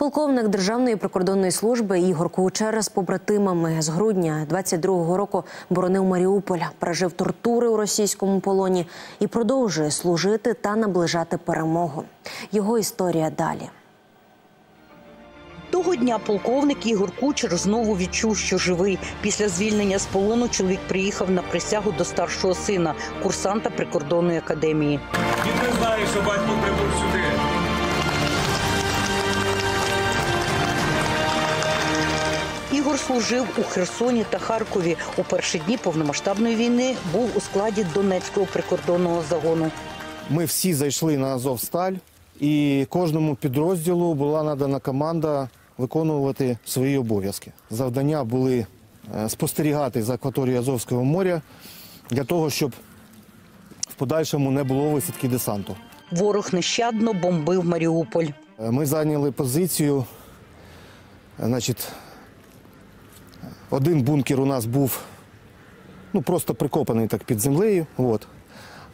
Полковник Державної прикордонної служби Ігор Кучер з побратимами з грудня 22-го року боронив Маріуполь, пережив тортури у російському полоні і продовжує служити та наближати перемогу. Його історія далі. Того дня полковник Ігор Кучер знову відчув, що живий. Після звільнення з полону чоловік приїхав на присягу до старшого сина, курсанта прикордонної академії. Він не знає, що батько прибув сюди. Служив у Херсоні та Харкові. У перші дні повномасштабної війни був у складі Донецького прикордонного загону. Ми всі зайшли на Азовсталь, і кожному підрозділу була надана команда виконувати свої обов'язки. Завдання були е, спостерігати за акваторією Азовського моря для того, щоб в подальшому не було висадки десанту. Ворог нещадно бомбив Маріуполь. Е, Ми зайняли позицію. е, Значить, один бункер у нас був ну, просто прикопаний так під землею. От.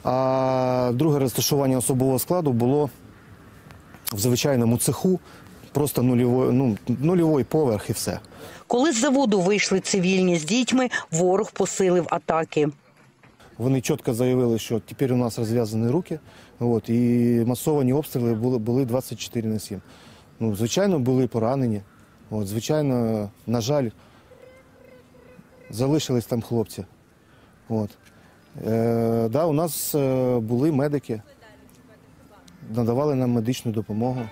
А друге розташування особового складу було в звичайному цеху, просто нульовий, ну, нульовий поверх і все. Коли з заводу вийшли цивільні з дітьми, ворог посилив атаки. Вони чітко заявили, що тепер у нас розв'язані руки. От, і масовані обстріли були, були 24 на 7. Ну, звичайно, були поранені. От, звичайно, на жаль, залишились там хлопці. От. Е, да, у нас е, були медики, надавали нам медичну допомогу.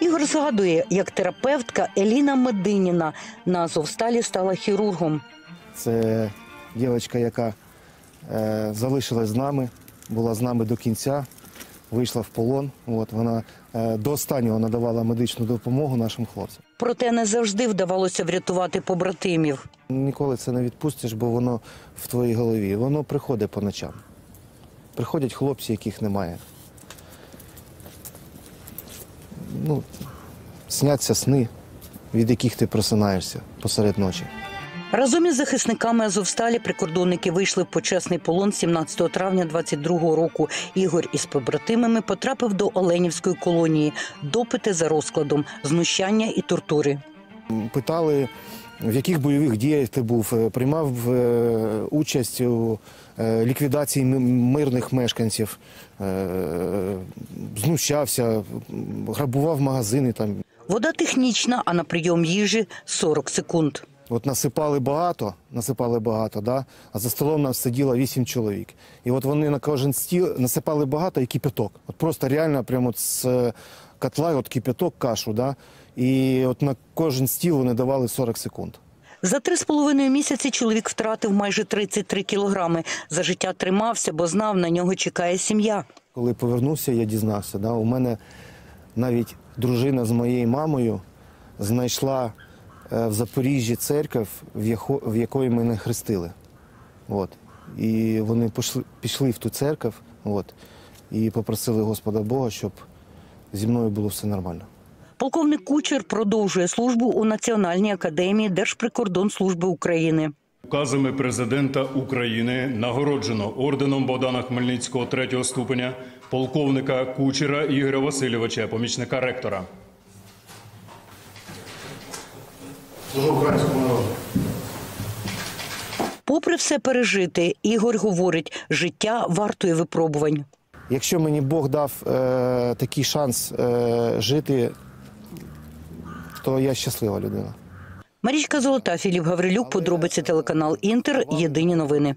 Ігор згадує, як терапевтка Еліна Мединіна на Азовсталі стала хірургом. Це дівчинка, яка е, залишилась з нами, була з нами до кінця, вийшла в полон. От, вона е, до останнього надавала медичну допомогу нашим хлопцям. Проте не завжди вдавалося врятувати побратимів. Ніколи це не відпустиш, бо воно в твоїй голові. Воно приходить по ночам. Приходять хлопці, яких немає. Ну, сняться сни, від яких ти просинаєшся посеред ночі. Разом із захисниками Азовсталі прикордонники вийшли в почесний полон 17 травня 22-го року. Ігор із побратимами потрапив до Оленівської колонії. Допити за розкладом, знущання і тортури. Питали, в яких бойових діях ти був, е, приймав е, участь у е, ліквідації мирних мешканців, знущався, грабував магазини. Там. Вода технічна, а на прийом їжі 40 секунд. От насипали багато, насипали багато, да? а за столом нас сиділо вісім чоловік. І от вони на кожен стіл насипали багато і кипяток. От просто реально прямо от з е, котла от кипяток, кашу. Да? І от на кожен стіл вони давали 40 секунд. За три з половиною місяці чоловік втратив майже 33 кілограми. За життя тримався, бо знав, на нього чекає сім'я. Коли повернувся, я дізнався. Да, у мене навіть дружина з моєю мамою знайшла в Запоріжжі яко, в якої мене хрестили. От. І вони пішли, пішли в ту церкву от, і попросили Господа Бога, щоб зі мною було все нормально. Полковник Кучер продовжує службу у Національній академії Держприкордонслужби України. Указами президента України нагороджено орденом Богдана Хмельницького третього ступеня полковника Кучера Ігоря Васильовича, помічника ректора. Служу українському народу. Попри все пережити, Ігор говорить, життя вартує випробувань. Якщо мені Бог дав е, такий шанс е, жити, то я щаслива людина. Марічка Золота, Філіп Гаврилюк, подробиці телеканал Інтер. Єдині новини.